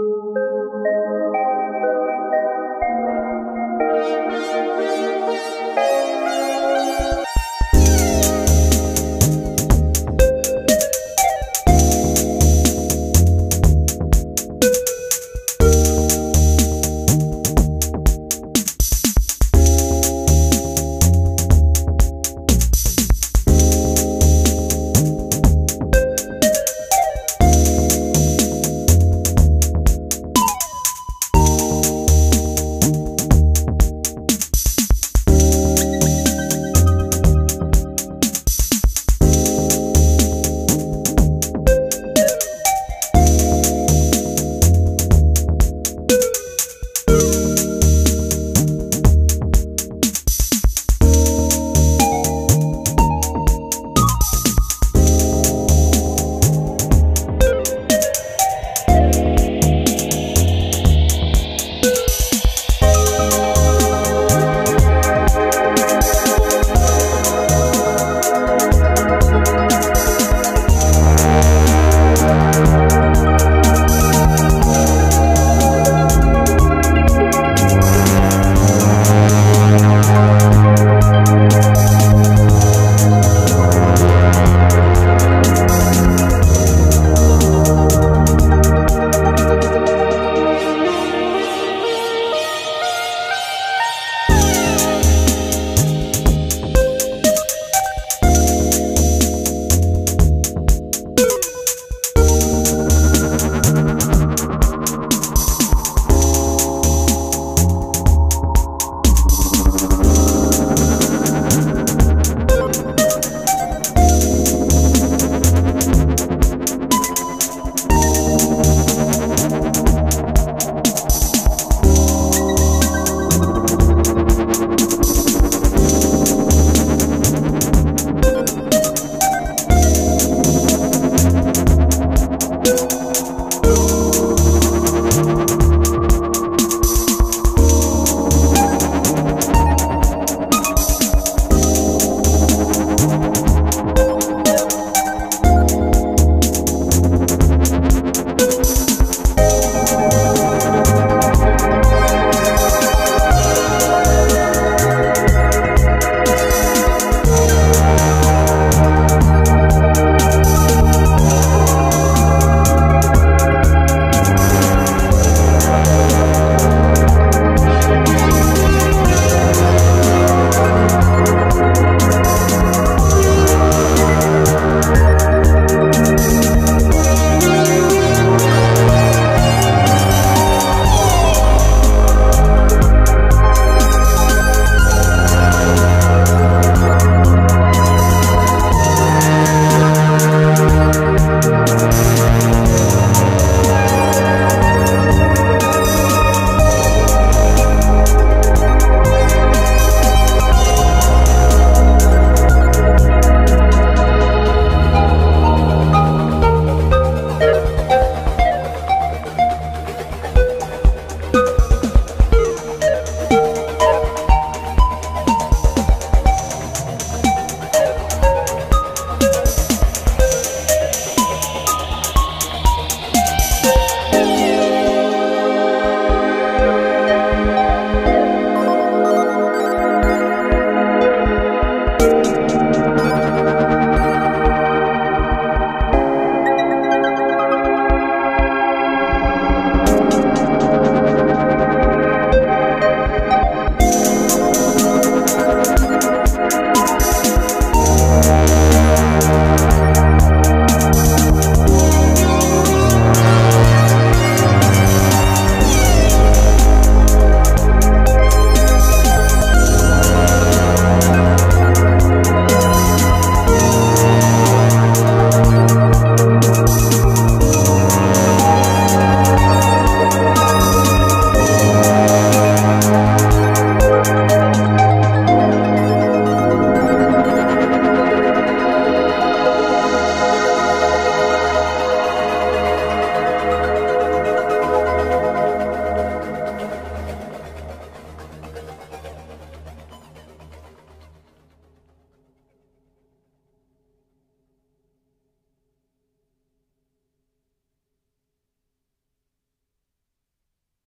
you